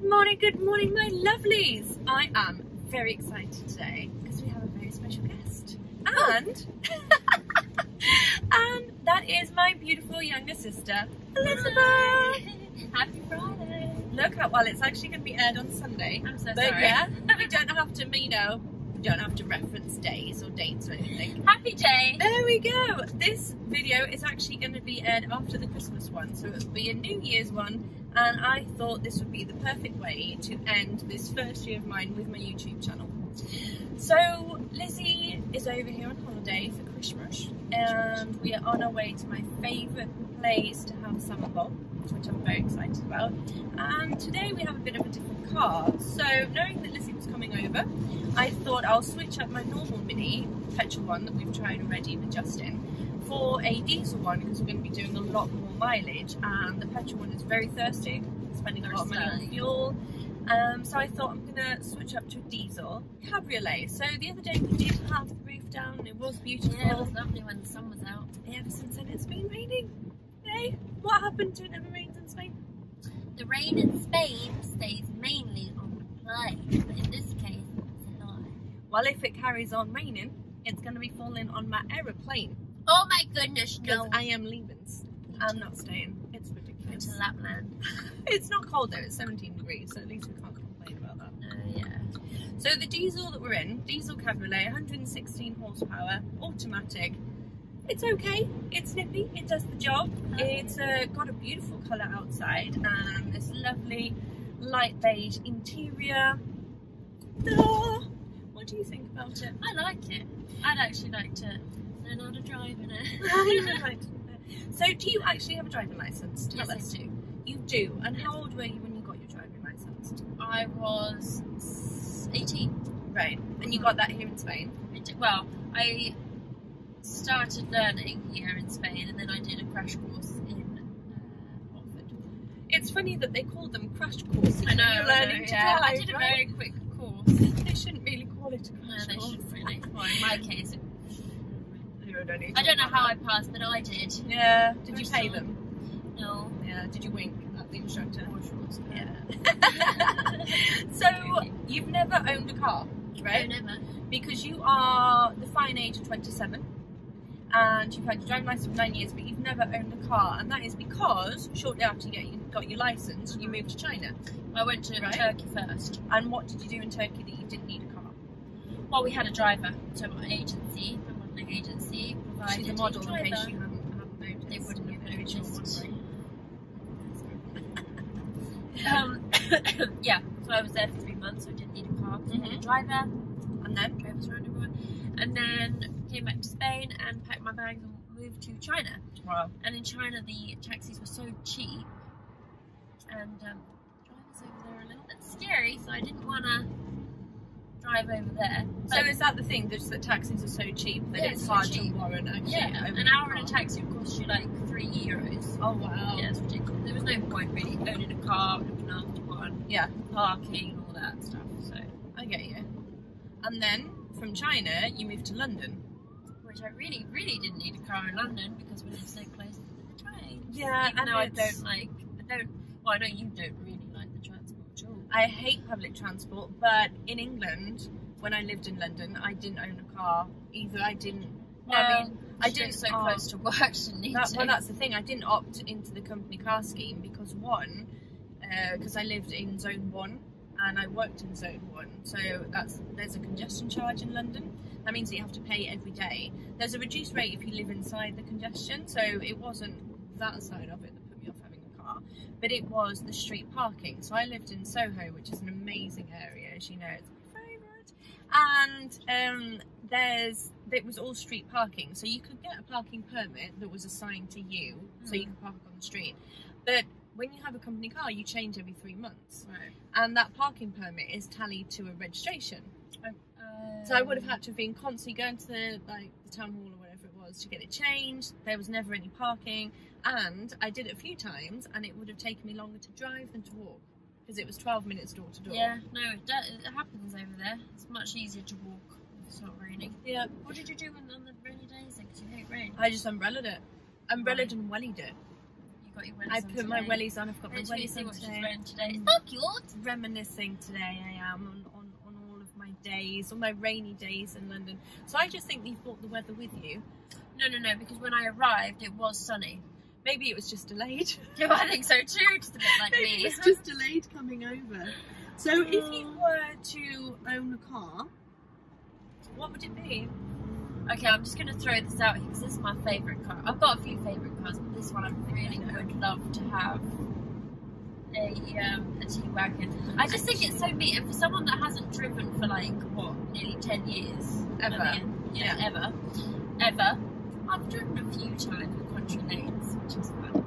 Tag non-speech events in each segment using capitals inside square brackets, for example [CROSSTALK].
Good morning, good morning, my lovelies. I am very excited today because we have a very special guest. Oh. And [LAUGHS] and that is my beautiful younger sister, Elizabeth. Happy Friday. Look how well it's actually going to be aired on Sunday. I'm so But sorry. yeah, we don't have to, you know, we don't have to reference days or dates or anything. Happy day. There we go. This video is actually going to be aired after the Christmas one, so it'll be a New Year's one. And I thought this would be the perfect way to end this first year of mine with my YouTube channel. So Lizzie is over here on holiday for Christmas, and we are on our way to my favourite place to have summer bob, which I'm very excited about. And today we have a bit of a different car. So knowing that Lizzie was coming over, I thought I'll switch up my normal Mini petrol one that we've tried already with Justin for a diesel one because we're going to be doing a lot more mileage and the petrol one is very thirsty, spending a lot of money on fuel. Um, so I thought I'm going to switch up to a diesel cabriolet. So the other day we did have the roof down, it was beautiful. Yeah, it was lovely when the sun was out. Ever since then it's been raining. Hey, what happened to it never rains in Spain? The rain in Spain stays mainly on the plane, but in this case, it's lie. Well, if it carries on raining, it's going to be falling on my aeroplane Oh my goodness, no. I am leaving. I'm not staying. It's Go ridiculous. to Lapland. [LAUGHS] It's not cold though, it's 17 degrees, so at least we can't complain about that. Uh, yeah. So the diesel that we're in, diesel cabriolet, 116 horsepower, automatic. It's okay, it's nippy, it does the job. It's uh, got a beautiful colour outside and this lovely light beige interior. Ah, what do you think about it? I like it. I'd actually like to learn how to drive in it. [LAUGHS] [LAUGHS] so do you actually have a driving licence? Tell Yes, I us. do. You do. And how old were you when you got your driving licence? I was 18. Right. And you got that here in Spain? Well, I started learning here in Spain, and then I did a crash course in uh, Watford. It's funny that they call them crash courses. I know. you're I learning to yeah. drive, I did a right? very quick course. They shouldn't really call it a No, crash they course. shouldn't really. Well, in my case, it, I don't know how I passed, but I did. Yeah. Did you pay them? No. Yeah. Did you wink at the instructor? Yeah. Yeah. [LAUGHS] so you've never owned a car, right? No, never. Because you are the fine age of 27 and you've had your driving license for nine years, but you've never owned a car, and that is because shortly after you get- you got your license, you moved to China. I went to Right. Turkey first. And what did you do in Turkey that you didn't need a car? Well, we had a driver, so my agency, my modelling agency, provided She's a model, driver. in case you haven't, haven't noticed. They wouldn't have In case you're noticed. [LAUGHS] Um, [COUGHS] yeah, so I was there for three months, so I didn't need a car. I had a driver, And then? drove us around everywhere, and then came back to Spain and packed my bags and moved to China. Wow. And in China, the taxis were so cheap, and um, drivers over there are a little bit scary, so I didn't want to drive over there. So But- is that the thing, just that taxis are so cheap that Yeah, it's it's so hard cheap. to warrant actually yeah, an hour in a taxi would cost you like three euros. Oh wow. Yeah, it's ridiculous. There was no point really owning a car, looking after one, Yeah. parking, all that stuff. So, I get you. And then from China you moved to London. Which I really, really didn't need a car in London because we live so close to the train. Yeah, Even and though I don't like, I don't. Well, I know you don't really like the transport at all. I hate public transport, but in England, when I lived in London, I didn't own a car either. I didn't. Well, I mean, I I did didn't- so close to work, didn't need That, to. well, that's the thing. I didn't opt into the company car scheme because one, uh, because I lived in Zone One and I worked in Zone One, so that's there's a congestion charge in London. That means that you have to pay every day. There's a reduced rate if you live inside the congestion, so it wasn't that side of it that put me off having a car, but it was the street parking. So I lived in Soho, which is an amazing area, as you know, it's my favourite. And um, there's it was all street parking, so you could get a parking permit that was assigned to you, so you Mm. could park on the street. But when you have a company car, you change every three months, Right. and that parking permit is tallied to a registration. So I would have had to have been constantly going to the like the town hall or whatever it was to get it changed. There was never any parking, and I did it a few times, and it would have taken me longer to drive than to walk because it was 12 minutes door to door. Yeah, no, it, it happens over there. It's much easier to walk if it's not raining. Yeah. What did you do when, on the rainy days? Because you hate rain. I just umbrellaed it, umbrellaed and wellied it. You got your wellies I put my wellies on. I've got my wellies on today. today. Mm. Oh, cute. Reminiscing today, I am my days, on my rainy days in London. So I just think you've brought the weather with you. No, no, no, because when I arrived, it was sunny. Maybe it was just delayed. [LAUGHS] Yeah, I think so too, just a bit like Maybe me. it was just delayed coming over. So if you Mm. were to own a car, what would it be? Okay, I'm just going to throw this out here because this is my favourite car. I've got a few favourite cars, but this one I really would love to have a, um, a G-Wagon. I just think it's so neat, and for someone that hasn't driven for like, what, nearly 10 years? Ever. I mean, yeah, ever. Ever. I've driven a few times in country lanes, which is fun.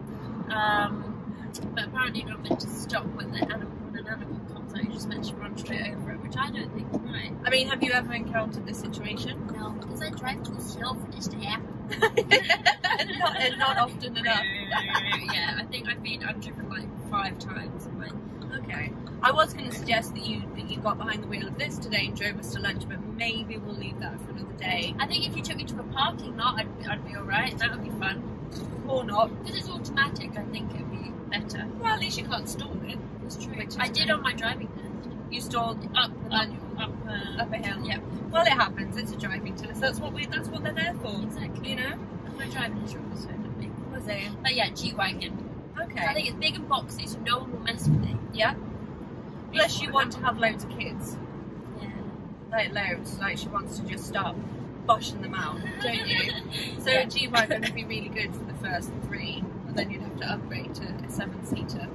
Um, but apparently you're not meant to stop when, the animal, when an animal comes out, you're just meant to run straight over it, which I don't think is right. I mean, have you ever encountered this situation? No, because I drive too slow for this to happen. [LAUGHS] not, not often [LAUGHS] enough. yeah, I think I've been I've driven like five times. my- Okay. I was going to suggest that you that you got behind the wheel of this today and drove us to lunch, but maybe we'll leave that for another day. I think if you took me to a parking lot, I'd, I'd be alright. That would be fun. Or not. Because it's automatic, I think it'd be better. Well, at least you can't stall it. It's true. I did on my driving test. You stalled Up, up, up, uh, up a hill. Yeah. Well, it happens. It's a driving test. That's what we. That's what they're there for. exactly. You know. My driving instructor it me. Was it? But yeah, G wagon. Okay. I think it's big and boxy, so no one will mess with it. yeah. Unless you want to have loads of kids, Yeah. like loads, like she wants to just start boshing them out, don't you? [LAUGHS] So a G wagon would be really good for the first three, but then you'd have to upgrade to a seven seater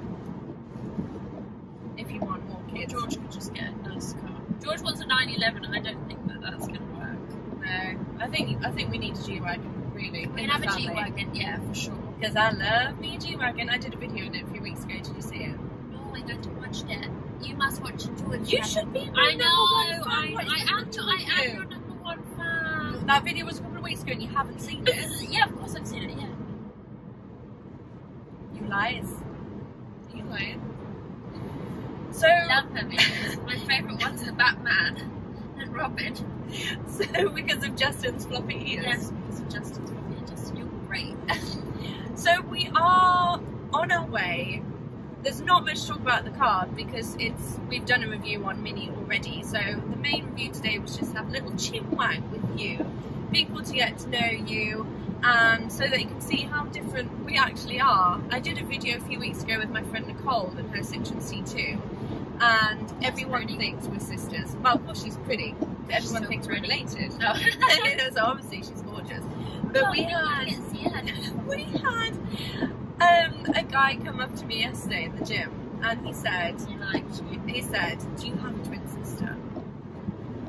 if you want more kids. George could just get a nice car. George wants a 911, and I don't think that that's going to work. No, I think I think we need a G wagon really. We can have a G wagon, yeah, for sure. Because I love me a G and I did a video on it a few weeks ago. Did you see it? No, I got to watch that. You must watch it too. You should be. my I know. one I, fan. What is I am. I am your number one fan. That video was a couple of weeks ago and you haven't seen it. [LAUGHS] yeah, of course I've seen it. Yeah. You lies. You lying. So, Love her. My favourite ones are Batman and Robin. [LAUGHS] so because of Justin's floppy ears. Yes, because of Justin's video. Justin, you're great. [LAUGHS] So we are on our way. There's not much to talk about the car because it's we've done a review on Mini already. So the main review today was just have a little chin wag with you, people to get to know you, and so that you can see how different we actually are. I did a video a few weeks ago with my friend Nicole and her Citroen C2, and everyone pretty. thinks we're sisters. Well, of course she's pretty, but everyone thinks we're related. [LAUGHS] No. so obviously she's gorgeous. But Oh, we had can see it. we had um, a guy come up to me yesterday in the gym and he said, You liked me. he said, do you have a twin sister?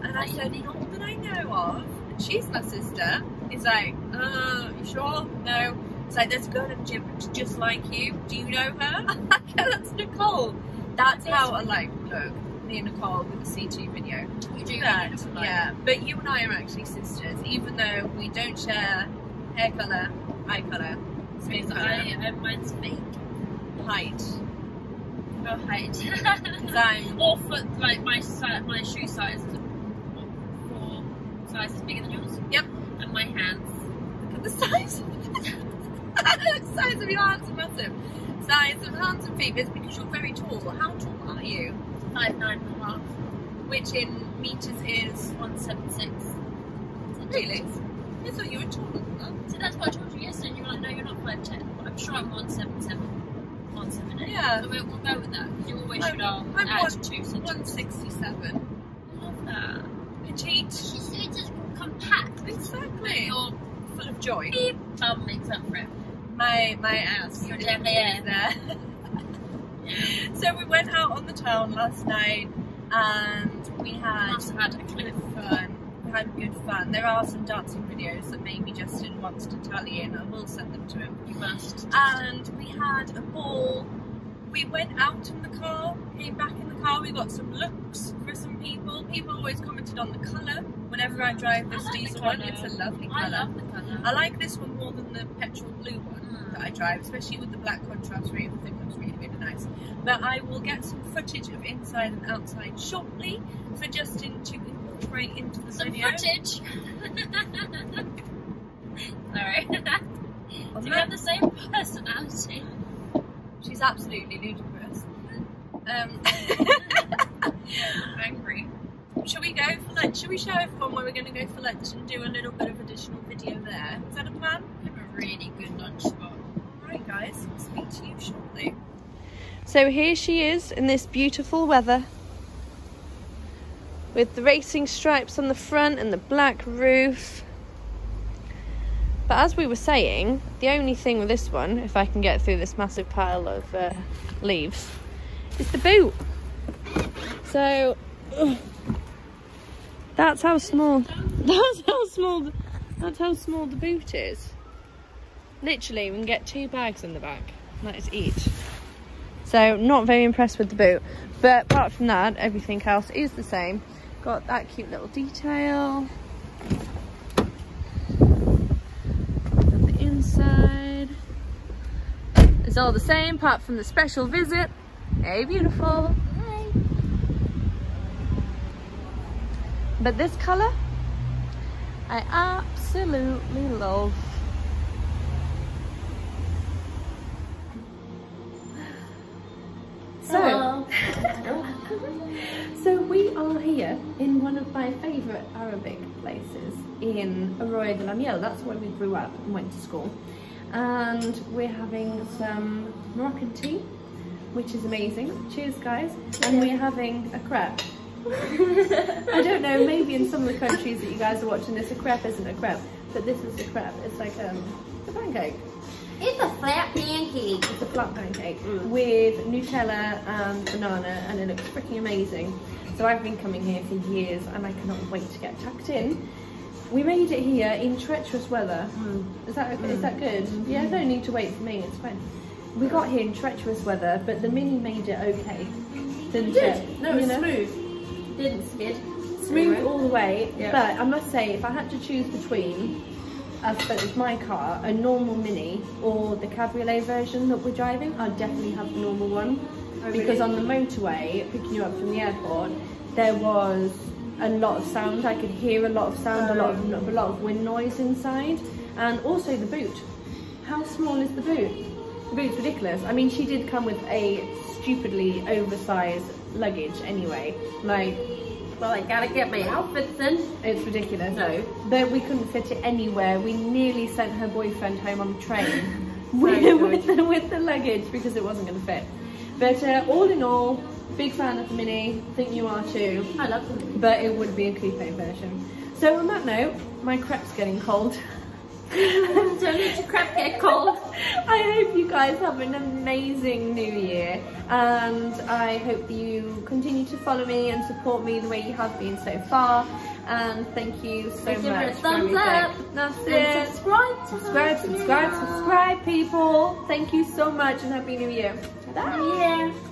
And I said, not that I know of. And she's my sister. He's like, uh, you sure? No. He's like, there's a girl in the gym just like you. Do you know her? [LAUGHS] That's Nicole. That's how alike like look. Me and Nicole with the C2 video. You do. Look yeah, but you and I are actually sisters, even though we don't share hair colour, eye colour, skin colour, I, I, mine's fake. Height. Oh, height. [LAUGHS] I'm [LAUGHS] or foot, like my my shoe size is four sizes bigger than yours. Yep. And my hands. look at the size. [LAUGHS] the size of your hands are massive. Size of hands and feet is because you're very tall. How tall are you? Five nine and a half. Which in meters is One seven six. really. I thought you were taller than that. So that's what I told you yesterday. and You were like, no, you're not five ten. I'm sure I'm one seven seven. One seven eight. Yeah. So we'll, we'll go with that. You always I'm- should I'm add one- two centimeters. One sixty-seven. I love that. Petite. It's, it's just compact. Exactly. Your Full of joy. beep bum makes up for it. My my ass. Your derriere. there. so we went out on the town last night and we had have had a cliff. fun. Had good fun. There are some dancing videos that maybe Justin wants to tally in. I will send them to him. You must. And we had a ball. We went out in the car, came back in the car. We got some looks for some people. People always commented on the colour. Whenever I drive this I like diesel one, it's a lovely colour. I love the colour. I like this one more than the petrol blue one Mm. that I drive, especially with the black contrast roof. I think looks really, really nice. But I will get some footage of inside and outside shortly for Justin to incorporate into the Some video. footage. [LAUGHS] Sorry. [LAUGHS] Do we that- have the same personality? She's absolutely ludicrous. Um, [LAUGHS] angry. Shall we go for lunch? Shall we show everyone where we're going to go for lunch and do a little bit of additional video there? Is that a plan? We have a really good lunch spot. Right, guys. I'll speak to you shortly. So here she is in this beautiful weather with the racing stripes on the front and the black roof. But as we were saying, the only thing with this one, if I can get through this massive pile of uh, leaves, is the boot. So ugh, that's how small. [LAUGHS] That's how small. That's how small the boot is. Literally, we can get two bags in the back. That is each. So not very impressed with the boot. But apart from that, everything else is the same. Got that cute little detail. On the inside. It's all the same apart from the special visit. Hey, beautiful. But this colour, I absolutely love. So, [LAUGHS] [LAUGHS] [LAUGHS] so we are here in one of my favourite Arabic places in Arroyo de la Miel. That's where we grew up and went to school. And we're having some Moroccan tea, which is amazing. Cheers, guys. And we're having a crepe. [LAUGHS] I don't know, maybe in some of the countries that you guys are watching this, a crepe isn't a crepe, but this is a crepe. It's like um, a pancake. It's a flat pancake. It's a flat pancake mm. with Nutella and banana and it looks freaking amazing. So I've been coming here for years and I cannot wait to get tucked in. We made it here in treacherous weather. Mm. Is that okay? Is that mm. good? Mm-hmm. Yeah, don't need to wait for me, it's fine. We got here in treacherous weather, but the mini made it okay. Didn't it? No, You it's know? smooth. Didn't skid. smooth all the way. Yeah. But I must say, if I had to choose between, I suppose it's my car, a normal Mini or the cabriolet version that we're driving, I'd definitely have the normal one. Oh, because really? on the motorway, picking you up from the airport, there was a lot of sound. I could hear a lot of sound, a lot of oh, a lot of wind noise inside, and also the boot. How small is the boot? The boot's ridiculous. I mean, she did come with a stupidly oversized luggage anyway. Like Well, I gotta get my outfits in. it's ridiculous. No. But we couldn't fit it anywhere. We nearly sent her boyfriend home on the train [LAUGHS] [LAUGHS] with, with, the, with the luggage because it wasn't going to fit. But uh, all in all, big fan of the Mini. think you are too. I love them. But it would be a coupe version. So on that note, my crepe's getting cold. [LAUGHS] Don't let your crap get cold. [LAUGHS] I hope you guys have an amazing new year and I hope you continue to follow me and support me the way you have been so far and thank you so Give much a for thumbs up. That's And it. subscribe. Subscribe, her subscribe, subscribe people. Thank you so much and happy new year. Bye. Yeah.